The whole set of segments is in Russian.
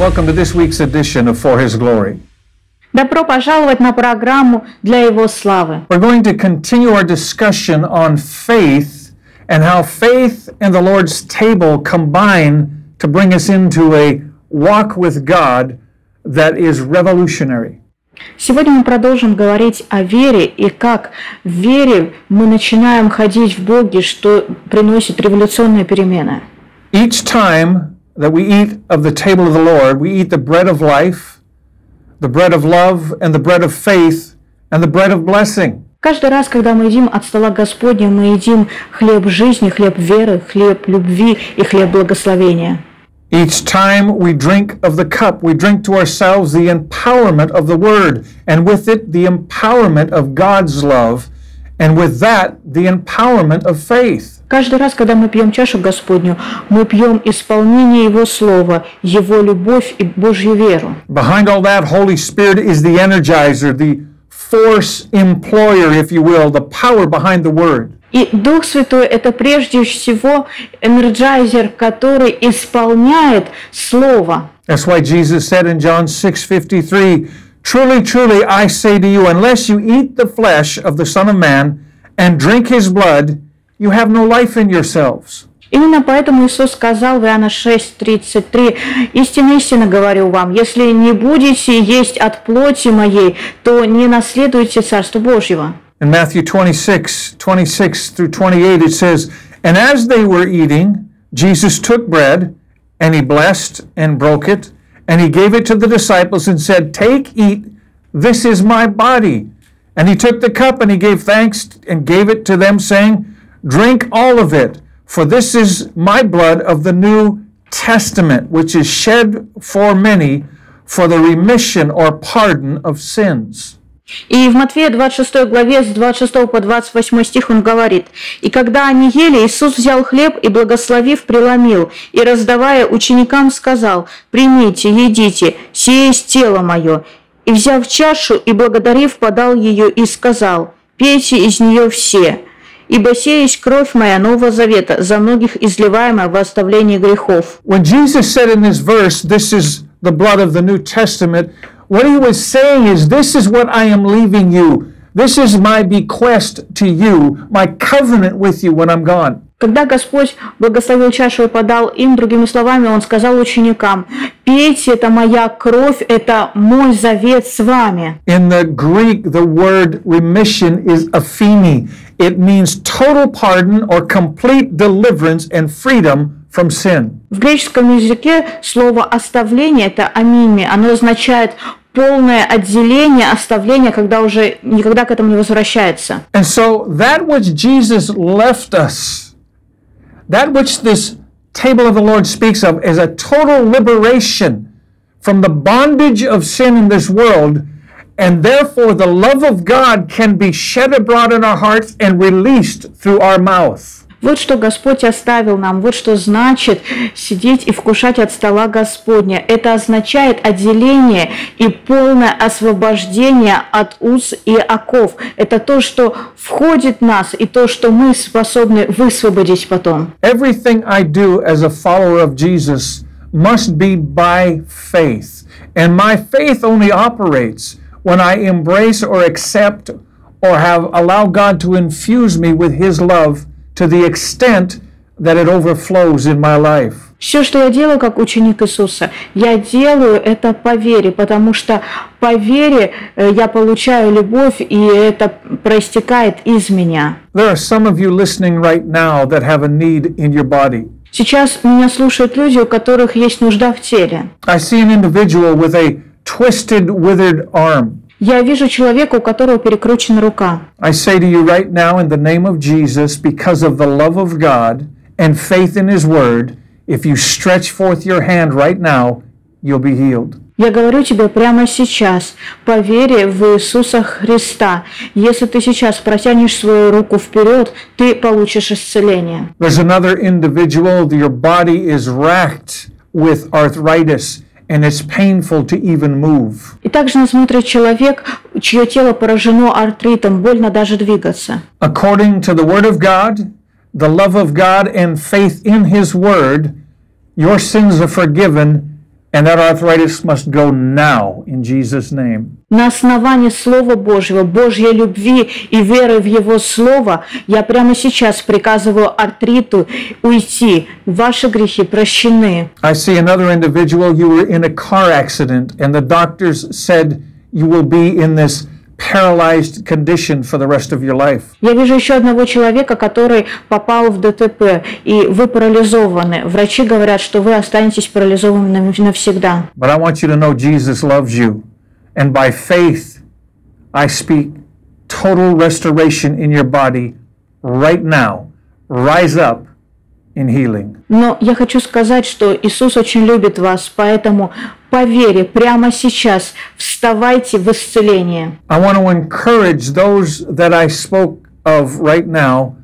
welcome to this week's edition of For His Glory. Добро пожаловать на программу для Его славы. We're going to continue our discussion on faith and how faith and the Lord's table combine to bring us into a walk with God that is revolutionary. Сегодня мы продолжим говорить о вере и как в вере мы начинаем ходить в Боге, что приносит революционные перемены. Each time that we eat of the table of the Lord, we eat the bread of life, the bread of love, and the bread of faith, and the bread of blessing. Каждый раз, когда мы едим от стола Господня, мы едим хлеб жизни, хлеб веры, хлеб любви и хлеб благословения. Each time we drink of the cup, we drink to ourselves the empowerment of the Word, and with it, the empowerment of God's love, and with that, the empowerment of faith. Каждый раз, когда мы пьем чашу Господню, мы пьем исполнение Его Слова, Его любовь и Божью веру. Behind all that, Holy Spirit is the energizer, the force employer, if you will, the power behind the Word. И Дух Святой – это прежде всего энерджайзер, который исполняет Слово. That's why Jesus said in John 6:53, "Truly, truly, I say to you, unless you eat the flesh of the Son of Man and drink his blood, you have no life in yourselves." Именно поэтому Иисус сказал в Иоанна 6:33, «Истинно, истинно говорю вам, если не будете есть от плоти моей, то не наследуете Царство Божьего». In Matthew 26, 26 through 28, it says, And as they were eating, Jesus took bread, and he blessed and broke it, and he gave it to the disciples and said, Take, eat, this is my body. And he took the cup and he gave thanks and gave it to them, saying, Drink all of it, for this is my blood of the New Testament, which is shed for many for the remission or pardon of sins. И в Матфея 26 главе с 26 по 28 стих он говорит, «И когда они ели, Иисус взял хлеб и, благословив, преломил, и, раздавая ученикам, сказал, «Примите, едите, сие тело мое». И, взяв чашу и, благодарив, подал ее и сказал, «Пейте из нее все, ибо сие кровь моя Нового Завета, за многих изливаемая во оставлении грехов». When Jesus said in this verse, This is the blood of the New Testament, what he was saying is, This is what I am leaving you. This is my bequest to you, my covenant with you when I'm gone. Когда Господь благословил чашу и подал им, другими словами, Он сказал ученикам, «Пейте, это моя кровь, это мой завет с вами». In the Greek, the word remission is aphemi. It means total pardon or complete deliverance and freedom from sin. В греческом языке слово «оставление» – это «амими». Оно означает полное отделение, оставление, когда уже никогда к этому не возвращается. And so that which Jesus left us, that which this table of the Lord speaks of, is a total liberation from the bondage of sin in this world. And therefore, the love of God can be shed abroad in our hearts and released through our mouth. Вот что Господь оставил нам, вот что значит сидеть и вкушать от стола Господня. Это означает отделение и полное освобождение от уз и оков. Это то, что входит в нас, и то, что мы способны высвободить потом. Everything I do as a follower of Jesus must be by faith. And my faith only operates when I embrace or accept or have allowed God to infuse me with His love to the extent that it overflows in my life. Все, что я делаю как ученик Иисуса, я делаю это по вере, потому что по вере э, я получаю любовь, и это проистекает из меня. There are some of you listening right now that have a need in your body. Сейчас меня слушают люди, у которых есть нужда в теле. I see an individual with a twisted, withered arm. Я вижу человека, у которого перекручена рука. I say to you right now, in the name of Jesus, because of the love of God and faith in His Word, if you stretch forth your hand right now, you'll be healed. Я говорю тебе прямо сейчас, по вере в Иисуса Христа. Если ты сейчас протянешь свою руку вперед, ты получишь исцеление. There's another individual, your body is racked with arthritis and it's painful to even move. И также нас смотрит человек, чье тело поражено артритом, больно даже двигаться. According to the Word of God, the love of God, and faith in His Word, your sins are forgiven And that arthritis must go now in Jesus' name. На основании Слова Божьего, Божьей любви и веры в Его Слово, я прямо сейчас приказываю артриту уйти. Ваши грехи прощены. I see another individual, you were in a car accident, and the doctors said you will be in this paralyzed condition for the rest of your life. Я вижу еще одного человека, который попал в ДТП, и вы парализованы. Врачи говорят, что вы останетесь парализованы нав- навсегда. But I want you to know Jesus loves you. And by faith, I speak total restoration in your body right now. Rise up in healing. Но я хочу сказать, что Иисус очень любит вас, поэтому по вере прямо сейчас вставайте в исцеление. I want to encourage those that I spoke of right now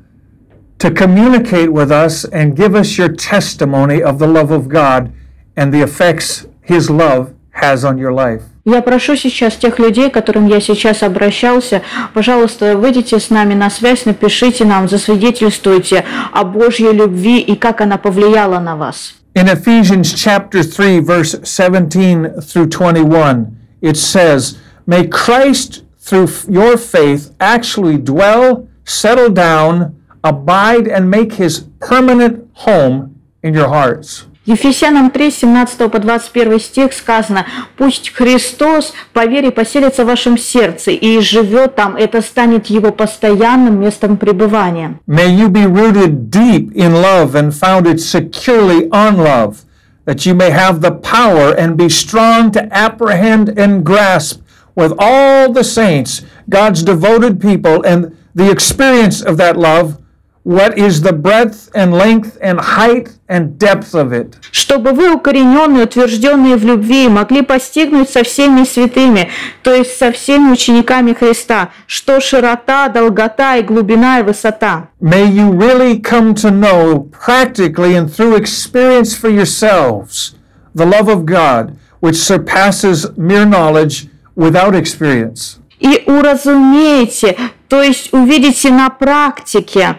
to communicate with us and give us your testimony of the love of God and the effects His love has on your life. Я прошу сейчас тех людей, к которым я сейчас обращался, пожалуйста, выйдите с нами на связь, напишите нам, засвидетельствуйте о Божьей любви и как она повлияла на вас. In Ephesians chapter 3, verse 17 through 21, it says, May Christ, through your faith, actually dwell, settle down, abide, and make his permanent home in your hearts. Ефесянам 3, 17 по 21 стих сказано, «Пусть Христос по вере поселится в вашем сердце и живет там, это станет его постоянным местом пребывания». May you be rooted deep in love and founded securely on love, that you may have the power and be strong to apprehend and grasp with all the saints, God's devoted people, and the experience of that love, what is the breadth and length and height and depth of it. чтобы вы, укорененные, утвержденные в любви, могли постигнуть со всеми святыми, то есть со всеми учениками Христа, что широта, долгота и глубина и высота. May you really come to know practically and through experience for yourselves the love of God, which surpasses mere knowledge without experience. И уразумеете, то есть увидите на практике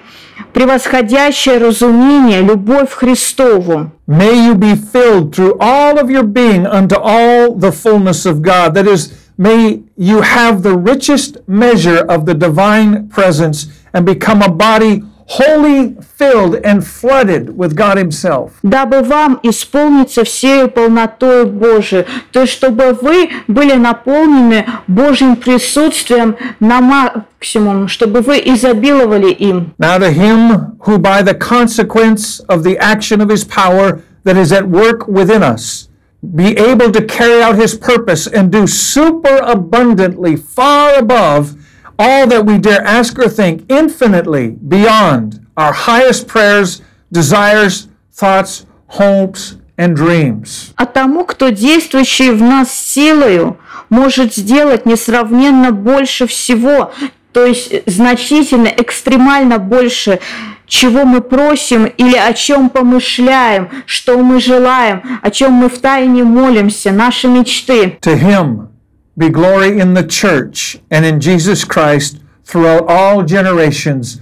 превосходящее разумение, любовь Христову. May you be filled through all of your being unto all the fullness of God. That is, may you have the richest measure of the divine presence and become a body wholly filled and flooded with God Himself. дабы вам исполниться всею полнотою Божией, то есть чтобы вы были наполнены Божьим присутствием на максимум, чтобы вы изобиловали им. Now to him who by the consequence of the action of his power that is at work within us, be able to carry out his purpose and do super abundantly, far above all that we dare ask or think, infinitely beyond our highest prayers, desires, thoughts, hopes, and dreams. А тому, кто действующий в нас силою, может сделать несравненно больше всего, то есть значительно, экстремально больше, чего мы просим или о чем помышляем, что мы желаем, о чем мы втайне молимся, наши мечты. To him be glory in the church and in Jesus Christ throughout all generations,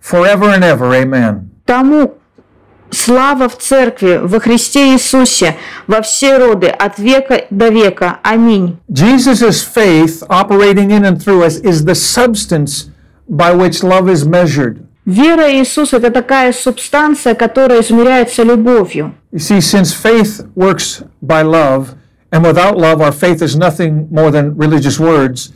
forever and ever. Amen. Тому слава в церкви, во Христе Иисусе, во все роды, от века до века. Аминь. Jesus' faith operating in and through us is the substance by which love is measured. Вера Иисуса – это такая субстанция, которая измеряется любовью. You see, since faith works by love, and without love our faith is nothing more than religious words,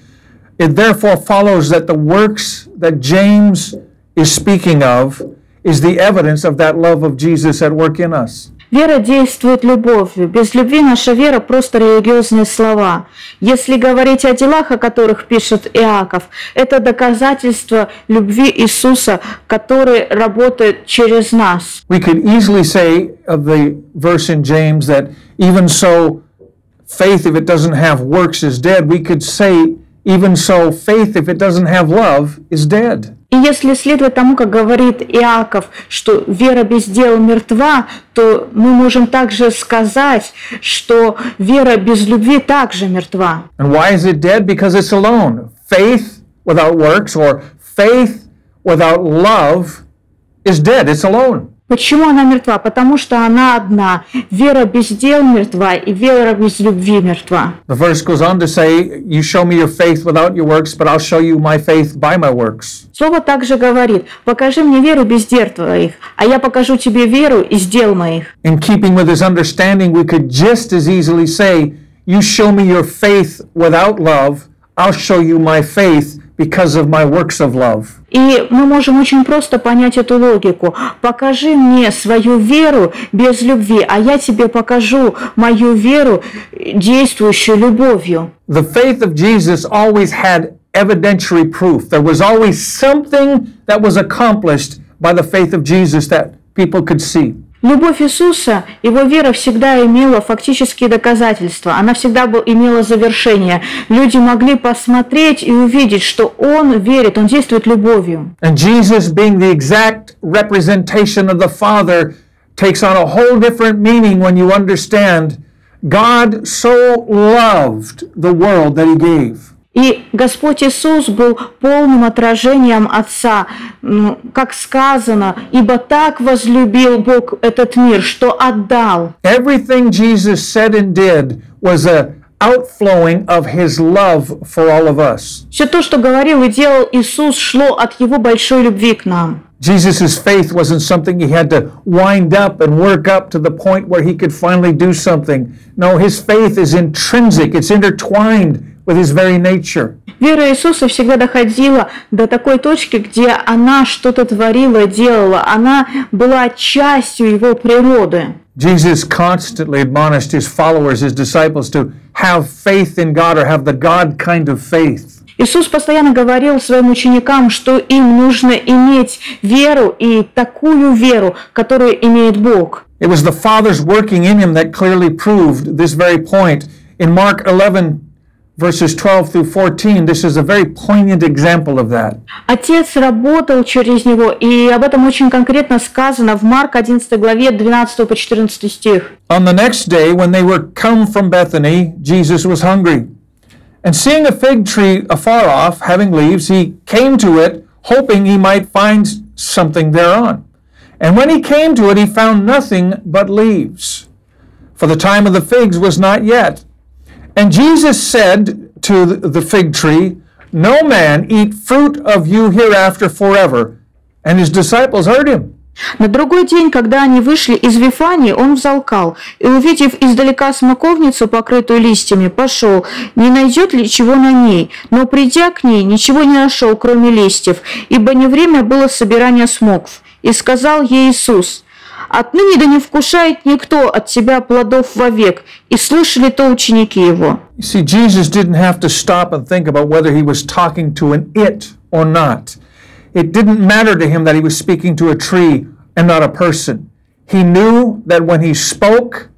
it therefore follows that the works that James is speaking of is the evidence of that love of Jesus at work in us. Вера действует любовью. Без любви наша вера просто религиозные слова. Если говорить о делах, о которых пишет Иаков, это доказательство любви Иисуса, который работает через нас. We could easily say of the verse in James that even so, faith, if it doesn't have works, is dead. We could say, even so, faith, if it doesn't have love, is dead. И если следовать тому, как говорит Иаков, что вера без дела мертва, то мы можем также сказать, что вера без любви также мертва. And why is it dead? Because it's alone. Faith without works or faith without love is dead. It's alone. Почему она мертва? Потому что она одна. Вера без дел мертва, и вера без любви мертва. The verse goes on to say, You show me your faith without your works, but I'll show you my faith by my works. Слово также говорит, покажи мне веру без дел твоих, а я покажу тебе веру из дел моих. In keeping with his understanding, we could just as easily say, You show me your faith without love, I'll show you my faith because of my works of love. И мы можем очень просто понять эту логику. Покажи мне свою веру без любви, а я тебе покажу мою веру, действующую любовью. The faith of Jesus always had evidentiary proof. There was always something that was accomplished by the faith of Jesus that people could see. Любовь Иисуса, его вера всегда имела фактические доказательства, она всегда был, имела завершение. Люди могли посмотреть и увидеть, что он верит, он действует любовью. And Jesus, being the exact representation of the Father, takes on a whole different meaning when you understand God so loved the world that He gave. И Господь Иисус был полным отражением Отца, ну, как сказано, ибо так возлюбил Бог этот мир, что отдал. Everything Jesus said and did was a outflowing of his love for all of us. Все то, что говорил и делал Иисус, шло от Его большой любви к нам. Jesus' faith wasn't something he had to wind up and work up to the point where he could finally do something. No, his faith is intrinsic, it's intertwined with his very nature. Вера Иисуса всегда доходила до такой точки, где она что-то творила, делала. Она была частью Его природы. Jesus constantly admonished his followers, his disciples, to have faith in God or have the God kind of faith. Иисус постоянно говорил своим ученикам, что им нужно иметь веру и такую веру, которую имеет Бог. It was the Father's working in him that clearly proved this very point. In Mark 11, verses 12 through 14, this is a very poignant example of that. Отец работал через него, и об этом очень конкретно сказано в Марк 11 главе 12 по 14 стих. On the next day, when they were come from Bethany, Jesus was hungry. And seeing a fig tree afar off, having leaves, he came to it, hoping he might find something thereon. And when he came to it, he found nothing but leaves, for the time of the figs was not yet. And Jesus said to the fig tree, No man eat fruit of you hereafter forever. And his disciples heard him. На другой день, когда они вышли из Вифании, он взалкал, и, увидев издалека смоковницу, покрытую листьями, пошел, не найдет ли чего на ней, но, придя к ней, ничего не нашел, кроме листьев, ибо не время было собирания смокв. И сказал ей Иисус, «Отныне да не вкушает никто от тебя плодов вовек». И слышали то ученики его. You see, Jesus didn't have to stop and think about whether he was talking to an it or not. It didn't matter to him that he was speaking to a tree and not a person. He knew that when he spoke,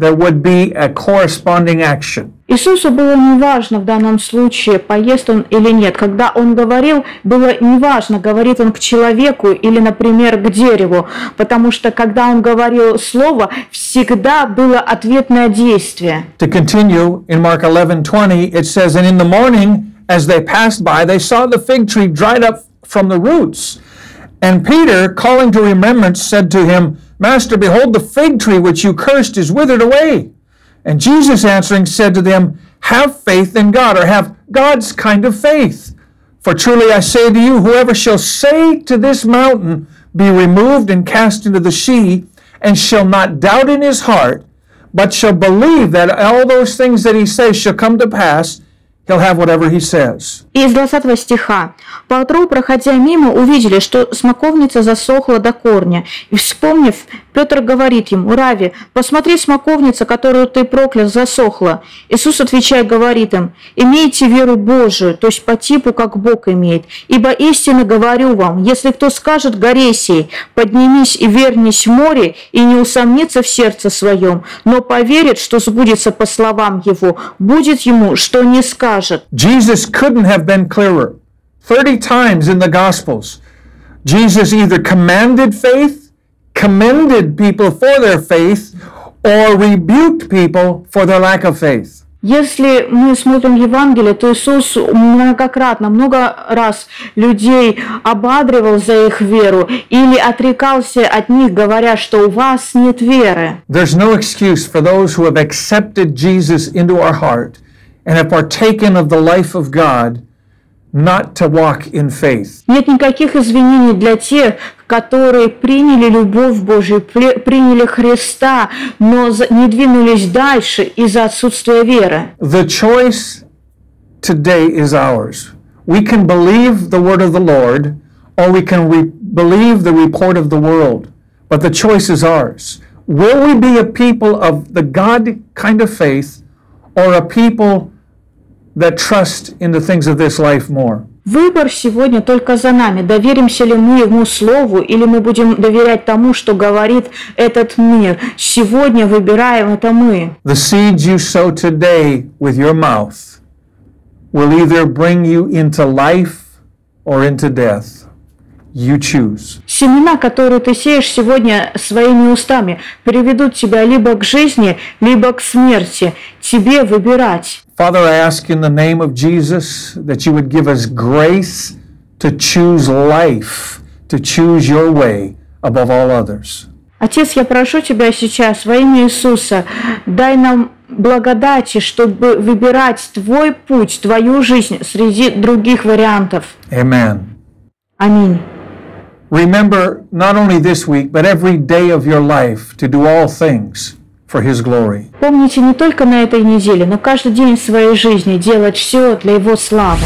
there would be a corresponding action. Иисусу было неважно в данном случае, поест он или нет. Когда он говорил, было неважно, говорит он к человеку или, например, к дереву, потому что когда он говорил слово, всегда было ответное действие. To continue, in Mark 11:20, it says, And in the morning, as they passed by, they saw the fig tree dried up from the roots. And Peter, calling to remembrance, said to him, Master, behold, the fig tree which you cursed is withered away. And Jesus answering said to them, Have faith in God, or have God's kind of faith. For truly I say to you, whoever shall say to this mountain, Be removed and cast into the sea, and shall not doubt in his heart, but shall believe that all those things that he says shall come to pass, he'll have whatever he says. Из 20 стиха. «Поутру, проходя мимо, увидели, что смоковница засохла до корня. И, вспомнив, Петр говорит ему, «Рави, посмотри, смоковница, которую ты проклял, засохла». Иисус, отвечая, говорит им, «Имейте веру Божию, то есть по типу, как Бог имеет. Ибо истинно говорю вам, если кто скажет горе поднимись и вернись в море, и не усомнится в сердце своем, но поверит, что сбудется по словам его, будет ему, что не скажет». Jesus couldn't have been clearer. 30 times in the Gospels, Jesus either commanded faith, commended people for their faith, or rebuked people for their lack of faith. Если мы смотрим Евангелие, то Иисус многократно, много раз людей ободривал за их веру или отрекался от них, говоря, что у вас нет веры. There's no excuse for those who have accepted Jesus into our heart and have partaken of the life of God not to walk in faith. Нет никаких извинений для тех, которые приняли любовь Божию, при- приняли Христа, но за- не двинулись дальше из-за отсутствия веры. The choice today is ours. We can believe the word of the Lord or we can re- believe the report of the world, but the choice is ours. Will we be a people of the God kind of faith or a people that trust in the things of this life more? Выбор сегодня только за нами. Доверимся ли мы Ему Слову, или мы будем доверять тому, что говорит этот мир. Сегодня выбираем это мы. The seeds you sow today with your mouth will either bring you into life or into death. You choose. Семена, которые ты сеешь сегодня своими устами, приведут тебя либо к жизни, либо к смерти. Тебе выбирать. Father, I ask in the name of Jesus that you would give us grace to choose life, to choose your way above all others. Отец, я прошу Тебя сейчас во имя Иисуса, дай нам благодати, чтобы выбирать Твой путь, Твою жизнь среди других вариантов. Amen. Аминь. Remember not only this week, but every day of your life to do all things For His glory. Помните не только на этой неделе, но каждый день своей жизни делать все для Его славы.